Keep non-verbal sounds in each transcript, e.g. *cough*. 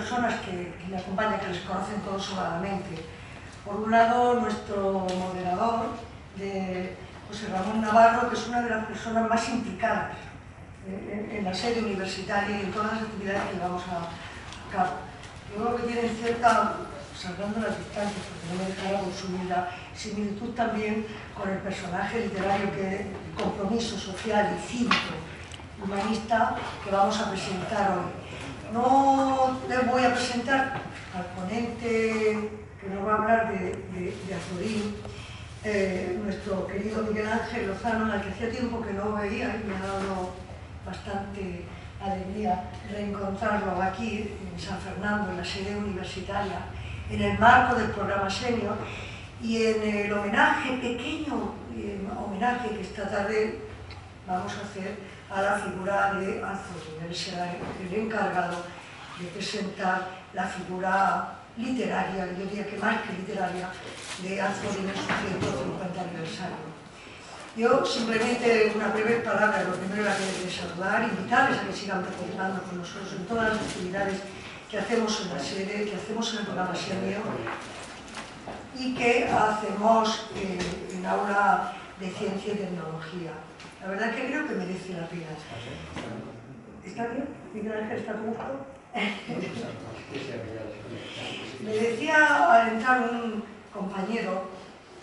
personas que, me acompañan, que les conocen todos sobradamente. Por un lado, nuestro moderador, de José Ramón Navarro, que es una de las personas más implicadas en, la sede universitaria y en todas las actividades que llevamos a, cabo. Yo creo que tienen cierta, salvando las distancias, porque no me dejara con su vida, similitud también con el personaje literario que compromiso social y cívico humanista que vamos a presentar hoy. No les voy a presentar al ponente que nos va a hablar de, Azorín, eh, nuestro querido Miguel Ángel Lozano, al que hacía tiempo que no veía y me ha dado bastante alegría reencontrarlo aquí en San Fernando, en la sede universitaria, en el marco del programa Senior y en el homenaje, pequeño homenaje que esta tarde vamos a hacer a la figura de. Él será el encargado de presentar la figura literaria, yo diría que más que literaria, de Antonio en su 150 aniversario. Yo simplemente una breve palabra, lo primero era que saludar, invitarles a que sigan participando con nosotros en todas las actividades que hacemos en la sede, que hacemos en el programa Senior y que hacemos eh, en aula de ciencia y tecnología. La verdad que creo que merece la pena. ¿Está bien? ¿Miguel Ángel está gusto? *laughs* Me decía al entrar un compañero,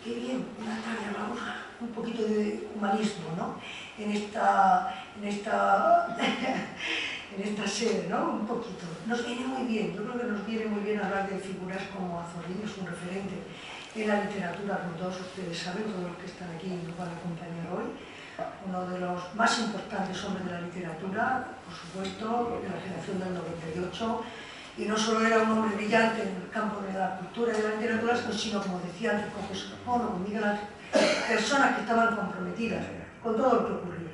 qué bien, Natalia, vamos un poquito de humanismo ¿no? en, esta, en, esta, *laughs* en esta sede, ¿no? un poquito. Nos viene muy bien, yo creo que nos viene muy bien hablar de figuras como Azorín, es un referente en la literatura, como todos ustedes saben, todos los que están aquí nos van a acompañar hoy uno de los más importantes hombres de la literatura, por supuesto, de la generación del 98, y no solo era un hombre brillante en el campo de la cultura y de la literatura, sino, como decía antes, profesor con Miguel Ángel, personas que estaban comprometidas con todo lo que ocurría,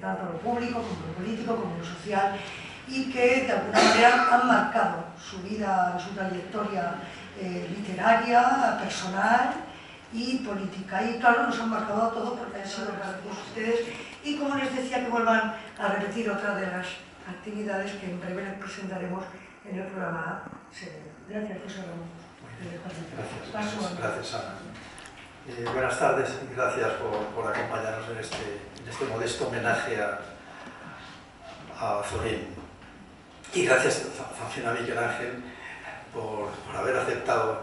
tanto lo público como lo político, como lo social, y que de alguna manera han marcado su vida, su trayectoria eh, literaria, personal, y política. Y claro, nos han marcado a todos porque han sido para todos ustedes. Y como les decía, que vuelvan a repetir otra de las actividades que en breve les presentaremos en el programa Gracias, José Ramón. Gracias, gracias Ana. Eh, buenas tardes y gracias por, por acompañarnos en este, en este, modesto homenaje a, a Zorín. Y gracias también a Miguel Ángel por, por haber aceptado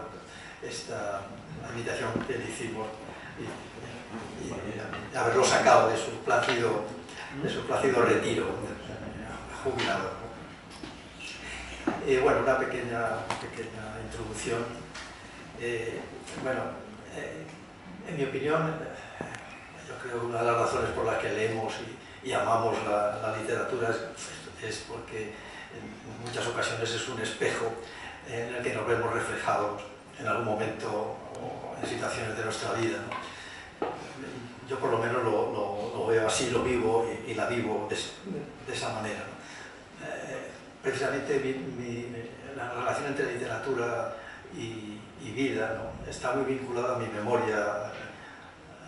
esta la invitación que le hicimos y, haberlo sacado de su plácido, de su plácido retiro, jubilado. bueno, una pequeña, pequeña introducción. Eh, bueno, eh, en mi opinión, yo creo que una de las razones por las que leemos y, amamos la, literatura es, es, porque en muchas ocasiones es un espejo en el que nos vemos reflejados en algún momento en situaciones de nuestra vida. Yo por lo menos lo, veo así, lo vivo y, la vivo de, esa manera. Eh, precisamente la relación entre literatura y, vida está muy vinculada a mi memoria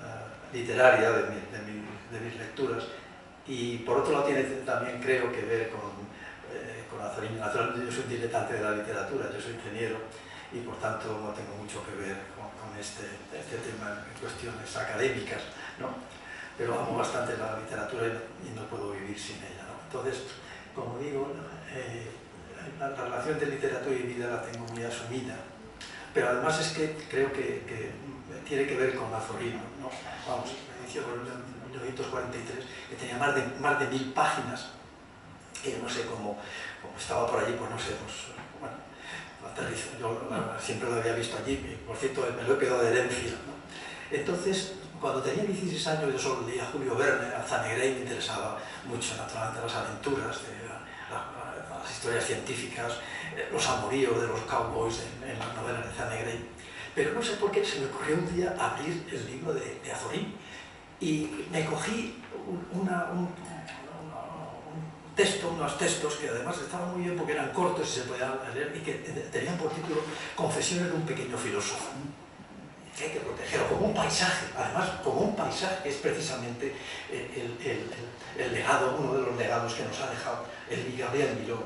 eh, literaria de, mis lecturas y por otro lado tiene también creo que ver con, eh, con Azorín. Yo soy un diletante de la literatura, yo soy ingeniero y por tanto no tengo mucho que ver con, este, este, tema en cuestiones académicas, ¿no? pero amo bastante la literatura y no, puedo vivir sin ella. Entonces, como digo, eh, la, relación de literatura y vida la tengo muy asumida, pero además es que creo que, tiene que ver con Azorino. ¿no? Vamos, inició en 1943, que tenía más de, más de mil páginas, que no sé cómo, estaba por allí, pues no sé, pues, yo siempre lo había visto allí, por cierto me lo he quedado de herencia. Entonces, cuando tenía 16 años yo solo leía a Julio Verne, a Zanegray me interesaba mucho naturalmente las aventuras, las historias científicas, eh, los amoríos de los cowboys en, las novelas de Zanegray. Pero no sé por qué se me ocurrió un día abrir el libro de, Azorín y me cogí una, un, unos textos que además estaban muy bien porque eran cortos y se podían leer y que tenían por título Confesiones de un pequeño filósofo que hay que protegerlo como un paisaje, además como un paisaje es precisamente el, legado, uno de los legados que nos ha dejado el Gabriel Miró.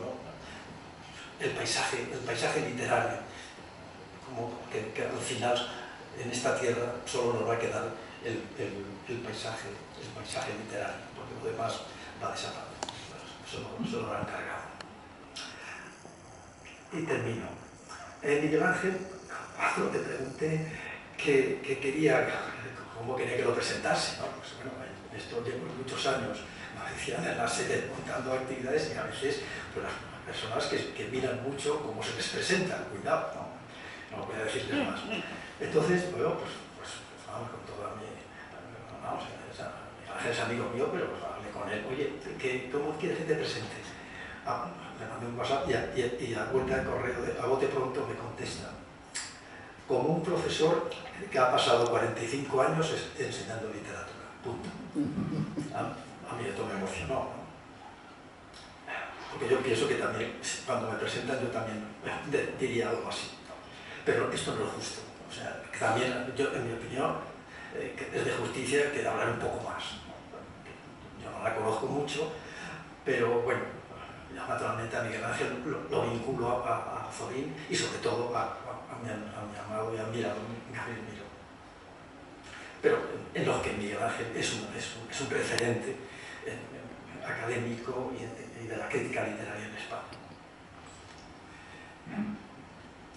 el paisaje, el paisaje literario, como que, al final en esta tierra solo nos va a quedar el, el, paisaje, el paisaje literario, porque lo demás va a desaparecer, solo, lo han cargado. Y termino. Eh, Miguel Ángel, cuando te pregunté que, que, quería, cómo quería que lo presentase, ¿no? Pues, bueno, esto llevo muchos años, me decían en la sede montando actividades y a veces pues, las personas que, miran mucho cómo se les presenta, cuidado, no, no voy a decirles más. Entonces, bueno, pues, pues, pues vamos con toda mi... Vamos, Ángel es amigo mío, pero pues con él, oye, ¿qué, ¿cómo quieres que te presente? Ah, le mandé un WhatsApp y a, y, y a vuelta de correo, de, a bote pronto me contesta, como un profesor que ha pasado 45 años enseñando literatura, punto. *laughs* A, a mí esto me emocionó, ¿no? porque yo pienso que también, cuando me presentan, yo también *laughs* diría algo así. Pero esto no es justo. O sea, también, yo, en mi opinión, eh, es de justicia que de hablar un poco más. No la conozco mucho, pero bueno, ya naturalmente a Miguel Ángel lo, vinculo a, a, Zorín y sobre todo a, a mi, mi, amado y admirado Gabriel Miro. Pero en lo que Miguel Ángel es un, es un, es un referente académico y de la crítica literaria en España.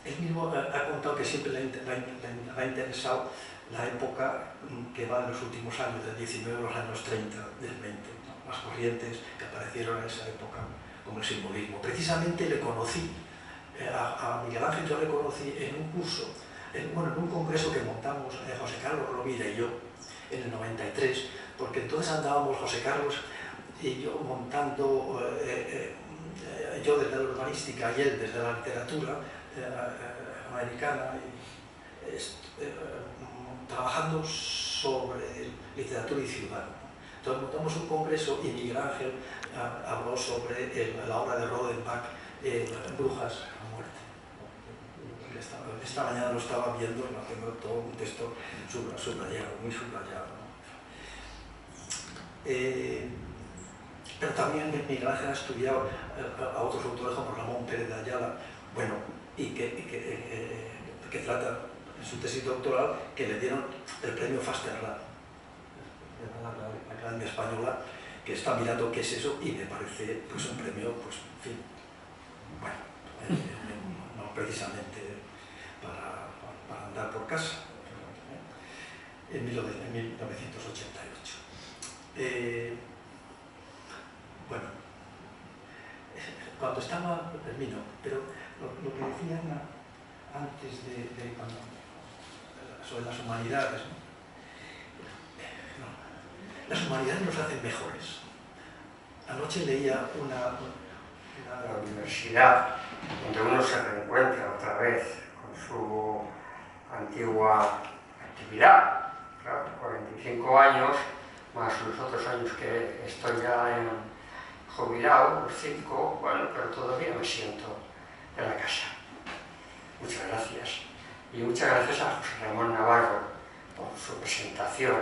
Él mismo ha contado que siempre le ha, interesado la época que va de los últimos años, del 19 a los años 30, del 20, las corrientes que aparecieron en esa época como el simbolismo. Precisamente le conocí, eh, a, Miguel Ángel yo le conocí en un curso, en, bueno, en un congreso que montamos eh, José Carlos Rovira y yo en el 93, porque entonces andábamos José Carlos y yo montando, eh, yo desde la urbanística y él desde la literatura americana, trabajando sobre literatura y ciudad. Entonces montamos un congreso y Miguel Ángel habló sobre la obra de Rodenbach, Brujas a muerte. Esta, mañana lo estaba viendo lo tengo todo un texto subrayado, muy subrayado. Pero también Miguel Ángel ha estudiado eh, a otros autores como Ramón Pérez de Ayala, bueno, y que, eh, que, trata en su tesis doctoral que le dieron el premio Fasterla, la Academia Española, que está mirando qué es eso y me parece pues, un premio, pues, en fin, bueno, eh, no precisamente para, para, andar por casa, en 1988. Bueno, cuando estaba, termino, pero lo, que decía antes de, sobre las humanidades, las humanidades nos hacen mejores. Anoche leía una, La universidad, donde uno se reencuentra otra vez con su antigua actividad, claro, 45 años, más los otros años que estoy ya en jubilado, los cinco, bueno, pero todavía me siento en la casa. Muchas gracias. Y muchas gracias a José Ramón Navarro por su presentación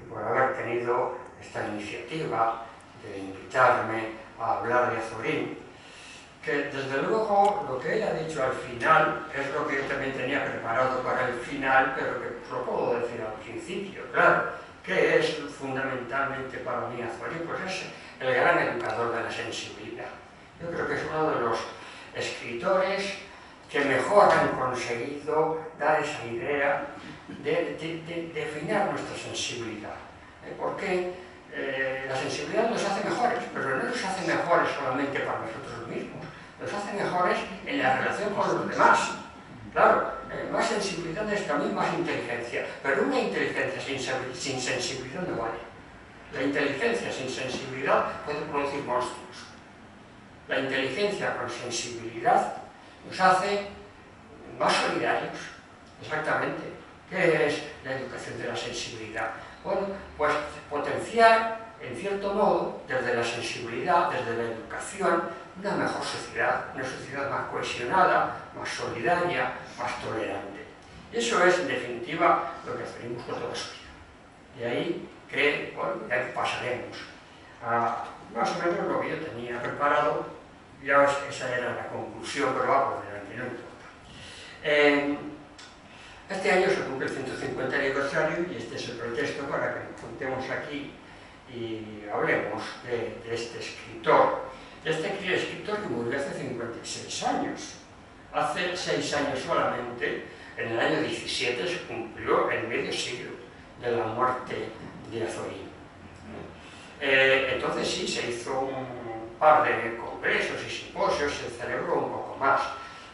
y por haber tenido esta iniciativa de invitarme a hablar de Azorín, que desde luego lo que él ha dicho al final es lo que yo también tenía preparado para el final, pero que lo puedo decir al principio, claro, que es fundamentalmente para mí Azorín, pues es el gran sensibilidad. Yo creo que es uno de los escritores que mejor han conseguido dar esa idea de, definir nuestra sensibilidad. ¿Eh? Porque eh, la sensibilidad nos hace mejores, pero no nos hace mejores solamente para nosotros mismos, nos hace mejores en la relación con los demás. Claro, eh, más sensibilidad es también más inteligencia, pero una inteligencia sin sensibilidad no vale. La inteligencia sin sensibilidad puede producir monstruos. La inteligencia con sensibilidad nos hace más solidarios. Exactamente. ¿Qué es la educación de la sensibilidad? Bueno, pues potenciar, en cierto modo, desde la sensibilidad, desde la educación, una mejor sociedad, una sociedad más cohesionada, más solidaria, más tolerante. Eso es, en definitiva, lo que hacemos con toda sociedad. Y ahí que, bueno, ya pasaremos a más o menos lo que yo tenía preparado ya esa era la conclusión, pero va por delante, no importa. Eh, este año se cumple el 150 aniversario y este es el pretexto aquí y hablemos de, este escritor. Este escritor que murió hace 56 años. Hace 6 años solamente, en el año 17, se cumplió el medio siglo de la muerte de Azorín. Eh, entonces sí, se hizo un par de congresos y simposios, se celebró un poco más.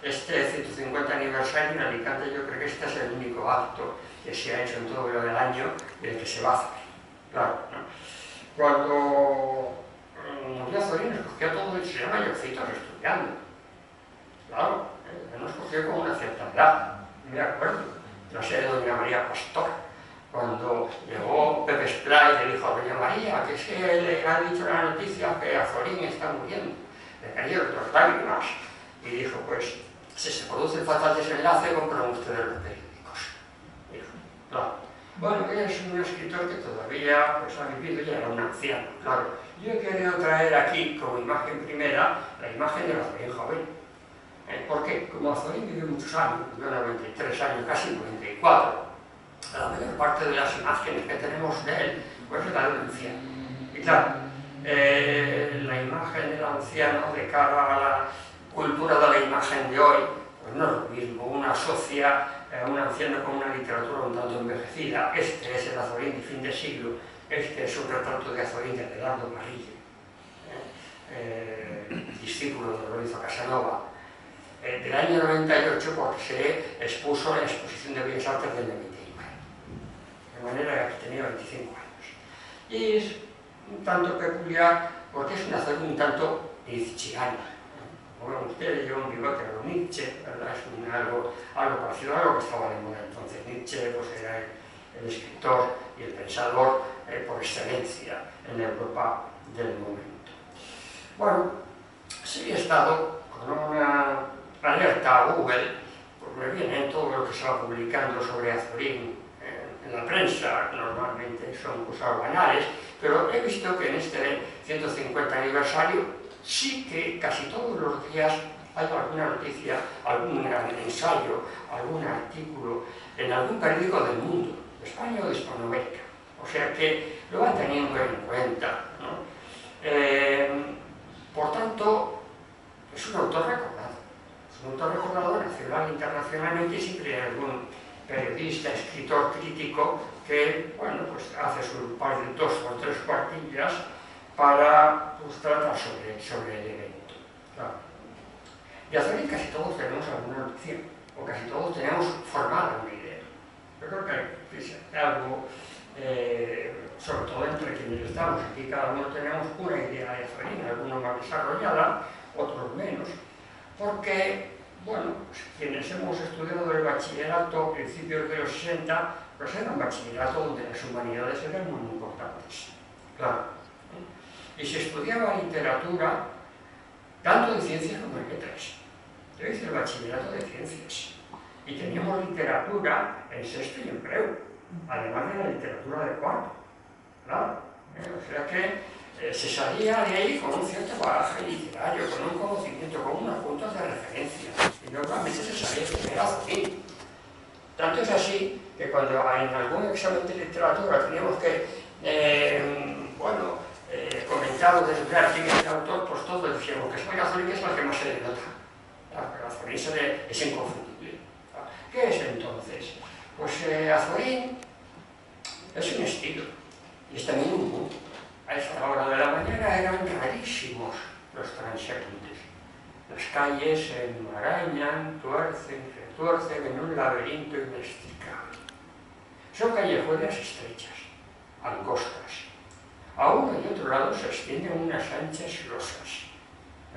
Este 150 aniversario en Alicante yo creo que este es el único acto que se ha hecho en todo el año y el que se va a hacer. Claro. Cuando murió Azorín escogió todo el se llama Yorcitos estudiando. Claro, él nos escogió con una cierta edad, me acuerdo. No sé, Doña María Pastor cuando llegó Pepe Esplay y le dijo a Doña María que se le ha dicho la noticia que Azorín está muriendo. Le cayeron dos lágrimas y dijo, pues, si se produce fatal desenlace, compran ustedes los periódicos. Dijo, no. Bueno, es un escritor que todavía pues, ha vivido, ya era un anciano, claro. Yo he querido traer aquí como imagen primera la imagen de Azorín joven. ¿Eh? ¿Por qué? Como Azorín vivió muchos años, vivió 93 años, casi 94, la mayor parte de las imágenes que tenemos de él, pues es la del anciano. Y claro, eh, la imagen del anciano de cara a la cultura de la imagen de hoy, pues no es lo mismo. Uno asocia eh, un anciano con una literatura un tanto envejecida, este es el Azorín de fin de siglo, este es un retrato de Azorín de Adelardo Carrillo, eh, eh, discípulo de Lorenzo Casanova. Eh, del año 98 porque se expuso en la exposición de Bellas Artes del Mediterráneo. De manera que tenía 25 años. Y es un tanto peculiar porque es una zona un tanto nizchiana. Como ustedes, un bigote de Nietzsche, ¿verdad? Es un, algo, algo parecido a algo que estaba de moda entonces. Nietzsche pues, era el, el escritor y el pensador eh, por excelencia en Europa del momento. Bueno, sí he estado con una alerta a Google, pues me viene todo lo que se va publicando sobre Azorín en la prensa normalmente son cosas banales, pero he visto que en este 150 aniversario sí que casi todos los días hay alguna noticia, algún ensayo, algún artículo en algún periódico del mundo, de España o de Hispanoamérica. O sea que lo van teniendo en cuenta. ¿no? Eh, por tanto, es un autor recordado. Es un autor recordado nacional internacionalmente siempre hay algún periodista, escritor crítico que, bueno, pues hace su par de dos o tres cuartillas para pues, tratar sobre, sobre el evento. Claro. Ya sabéis, casi todos tenemos alguna noticia, o casi todos tenemos formada una idea. Yo creo que es algo, eh, sobre todo entre quienes estamos aquí, cada uno tenemos una idea de Efraín, algunos más desarrollada, otros menos, porque, bueno, pues, quienes hemos estudiado el bachillerato a principios de los 60, pues era un bachillerato donde las humanidades eran muy importantes. Claro. Y se estudiaba literatura tanto en ciencias como en letras. Yo hice el bachillerato de ciencias y teníamos literatura en sexto y en preu, además de la literatura de cuarto, claro. ¿eh? O sea que eh, se salía de ahí con un cierto bagaje literario, con un conocimiento, con unos puntos de referencia. Y normalmente se salía de era así. Tanto es así que cuando en algún examen de literatura teníamos que, eh, bueno, eh, comentado desvelar quién é o autor, pois todo o xeo, que foi Gazolín, é o que máis se denota. Gazolín se é, é inconfundible. Ah, que é ese entonces? Pois eh, Azorín é un estilo, e está en un mundo. A esa hora de la mañana eran rarísimos los transeúntes. Las calles se enmarañan, tuercen, se tuercen en un laberinto inextricable. Son callejuelas estrechas, angostas, A uno y otro lado se extienden unas anchas losas.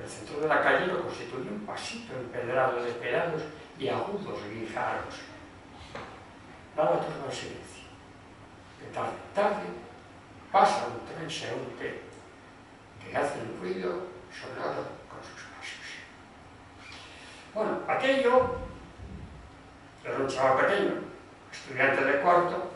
El centro de la calle lo constituye un pasito empedrado de pedados y agudos guijarros. Nada turba el silencio. De tarde en tarde pasa un transeúnte que hace un ruido sonoro con sus pasos. Bueno, aquello era un chaval pequeño, estudiante de cuarto,